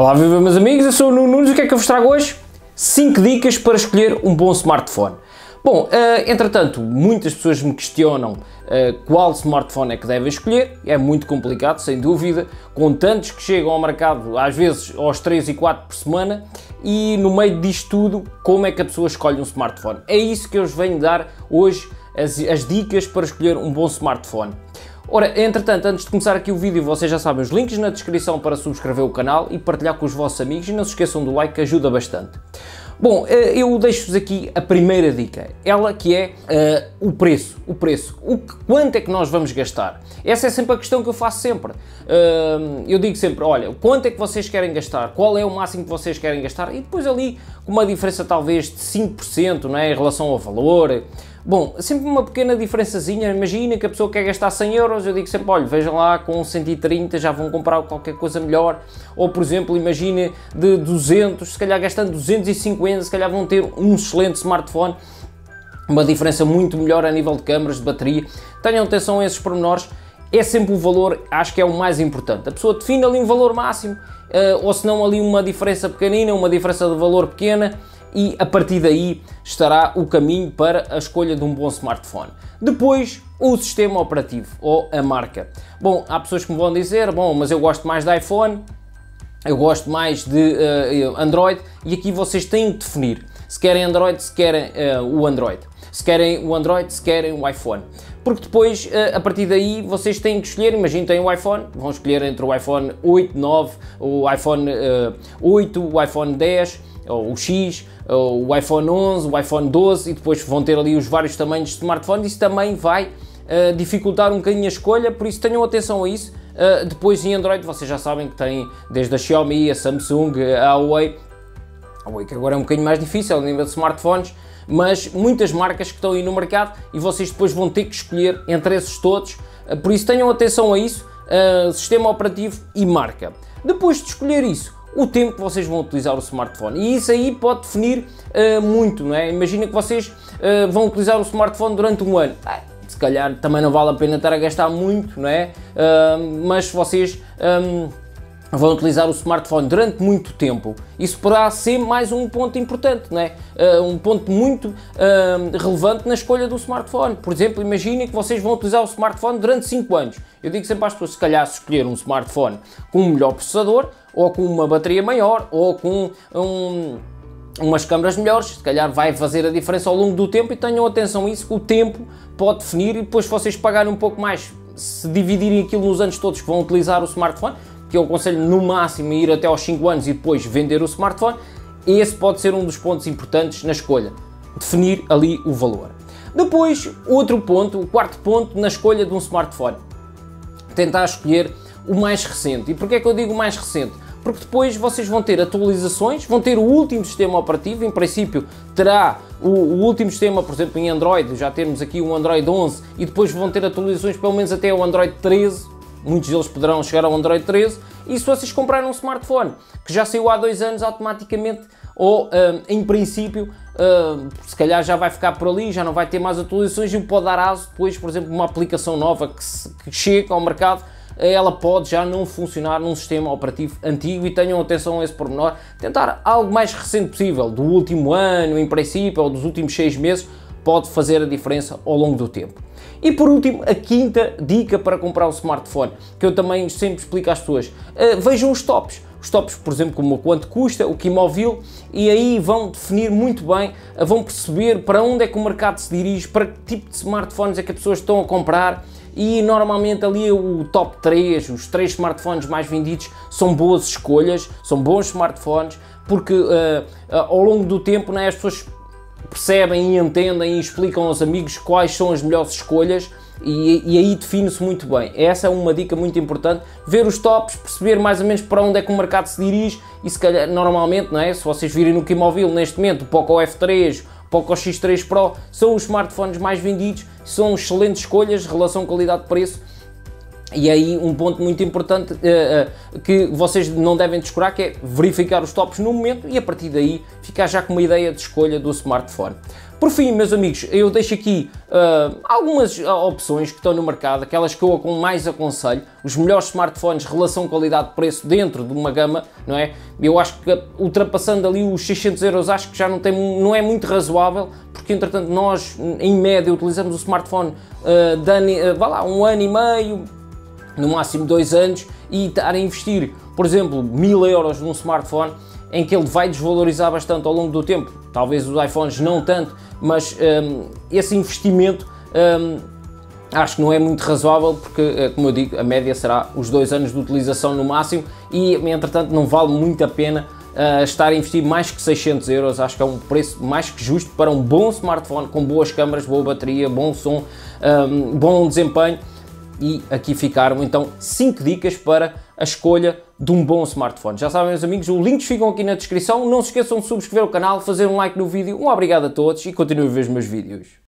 Olá, viva meus amigos, eu sou o Nuno Nunes, o que é que eu vos trago hoje? 5 dicas para escolher um bom smartphone. Bom, uh, entretanto, muitas pessoas me questionam uh, qual smartphone é que devem escolher, é muito complicado, sem dúvida, com tantos que chegam ao mercado, às vezes aos 3 e 4 por semana, e no meio disto tudo, como é que a pessoa escolhe um smartphone? É isso que eu vos venho dar hoje, as, as dicas para escolher um bom smartphone. Ora, entretanto, antes de começar aqui o vídeo, vocês já sabem os links na descrição para subscrever o canal e partilhar com os vossos amigos e não se esqueçam do like que ajuda bastante. Bom, eh, eu deixo-vos aqui a primeira dica, ela que é uh, o preço, o preço, o que, quanto é que nós vamos gastar? Essa é sempre a questão que eu faço sempre. Uh, eu digo sempre, olha, quanto é que vocês querem gastar? Qual é o máximo que vocês querem gastar? E depois ali, com uma diferença talvez de 5% não é, em relação ao valor, Bom, sempre uma pequena diferençazinha, imagina que a pessoa quer gastar 100 euros, eu digo sempre, olha, vejam lá, com 130 já vão comprar qualquer coisa melhor, ou por exemplo, imagina de 200, se calhar gastando 250, se calhar vão ter um excelente smartphone, uma diferença muito melhor a nível de câmaras, de bateria, tenham atenção a esses pormenores, é sempre o valor, acho que é o mais importante, a pessoa define ali um valor máximo, uh, ou se não ali uma diferença pequenina, uma diferença de valor pequena, e a partir daí estará o caminho para a escolha de um bom smartphone. Depois, o sistema operativo ou a marca. Bom, há pessoas que me vão dizer, bom, mas eu gosto mais de iPhone, eu gosto mais de uh, Android e aqui vocês têm que definir se querem Android, se querem uh, o Android. Se querem o Android, se querem o iPhone. Porque depois, uh, a partir daí, vocês têm que escolher, imaginem, têm o iPhone, vão escolher entre o iPhone 8, 9, o iPhone 8, o iPhone 10, ou o X, ou o iPhone 11, o iPhone 12 e depois vão ter ali os vários tamanhos de smartphone. Isso também vai uh, dificultar um bocadinho a escolha, por isso tenham atenção a isso. Uh, depois em Android vocês já sabem que tem desde a Xiaomi, a Samsung, a Huawei, a Huawei que agora é um bocadinho mais difícil a nível de smartphones, mas muitas marcas que estão aí no mercado e vocês depois vão ter que escolher entre esses todos, uh, por isso tenham atenção a isso, sistema operativo e marca. Depois de escolher isso, o tempo que vocês vão utilizar o smartphone. E isso aí pode definir uh, muito, não é? Imagina que vocês uh, vão utilizar o smartphone durante um ano. Ah, se calhar também não vale a pena estar a gastar muito, não é? Uh, mas vocês um, vão utilizar o smartphone durante muito tempo, isso poderá ser mais um ponto importante, não é? Uh, um ponto muito uh, relevante na escolha do smartphone. Por exemplo, imaginem que vocês vão utilizar o smartphone durante 5 anos. Eu digo sempre às pessoas, se calhar, se escolher um smartphone com um melhor processador, ou com uma bateria maior, ou com um, umas câmaras melhores, se calhar vai fazer a diferença ao longo do tempo e tenham atenção a isso, que o tempo pode definir e depois vocês pagarem um pouco mais, se dividirem aquilo nos anos todos que vão utilizar o smartphone, que eu aconselho no máximo ir até aos 5 anos e depois vender o smartphone, esse pode ser um dos pontos importantes na escolha, definir ali o valor. Depois, outro ponto, o quarto ponto na escolha de um smartphone, tentar escolher o mais recente. E porquê é que eu digo mais recente? Porque depois vocês vão ter atualizações, vão ter o último sistema operativo, em princípio terá o, o, último sistema, por exemplo, em Android, já temos aqui um Android 11 e depois vão ter atualizações pelo menos até o Android 13, muitos deles poderão chegar ao Android 13, e se vocês comprarem um smartphone que já saiu há dois anos automaticamente, ou um, em princípio, um, se calhar já vai ficar por ali, já não vai ter mais atualizações e pode dar aso depois, por exemplo, uma aplicação nova que, se, que chega ao mercado ela pode já não funcionar num sistema operativo antigo e tenham atenção a esse pormenor. Tentar algo mais recente possível, do último ano, em princípio, ou dos últimos seis meses, pode fazer a diferença ao longo do tempo. E por último, a quinta dica para comprar um smartphone, que eu também sempre explico às pessoas, uh, vejam os tops. Os tops, por exemplo, como quanto custa, o que imóvel, e aí vão definir muito bem, uh, vão perceber para onde é que o mercado se dirige, para que tipo de smartphones é que as pessoas estão a comprar, e normalmente ali o top 3, os 3 smartphones mais vendidos são boas escolhas, são bons smartphones, porque uh, ao longo do tempo né, as pessoas percebem e entendem e explicam aos amigos quais são as melhores escolhas e, e aí define-se muito bem. Essa é uma dica muito importante, ver os tops, perceber mais ou menos para onde é que o mercado se dirige e se calhar normalmente, não é? se vocês virem no Kimóvel neste momento, o Poco F3, Poco X3 Pro são os smartphones mais vendidos, são excelentes escolhas, relação qualidade-preço E aí um ponto muito importante uh, uh, que vocês não devem descurar que é verificar os tops no momento e a partir daí ficar já com uma ideia de escolha do smartphone. Por fim, meus amigos, eu deixo aqui uh, algumas opções que estão no mercado, aquelas que eu mais aconselho, os melhores smartphones, relação qualidade-preço dentro de uma gama, não é? Eu acho que ultrapassando ali os 600 euros, acho que já não, tem, não é muito razoável, porque entretanto nós, em média, utilizamos o smartphone uh, de, uh, lá, um ano e meio, no máximo dois anos, e estar a investir, por exemplo, mil euros num smartphone, em que ele vai desvalorizar bastante ao longo do tempo. Talvez os iPhones não tanto, mas um, esse investimento um, acho que não é muito razoável porque, eh, como eu digo, a média será os dois anos de utilização no máximo e, entretanto, não vale muito a pena uh, estar a investir mais que 600 euros. Acho que é um preço mais que justo para um bom smartphone com boas câmaras, boa bateria, bom som, um, bom desempenho e aqui ficaram então 5 dicas para a escolha de um bom smartphone. Já sabem, meus amigos, os links ficam aqui na descrição. Não se esqueçam de subscrever o canal, fazer um like no vídeo. Um obrigado a todos e continuem a ver os meus vídeos.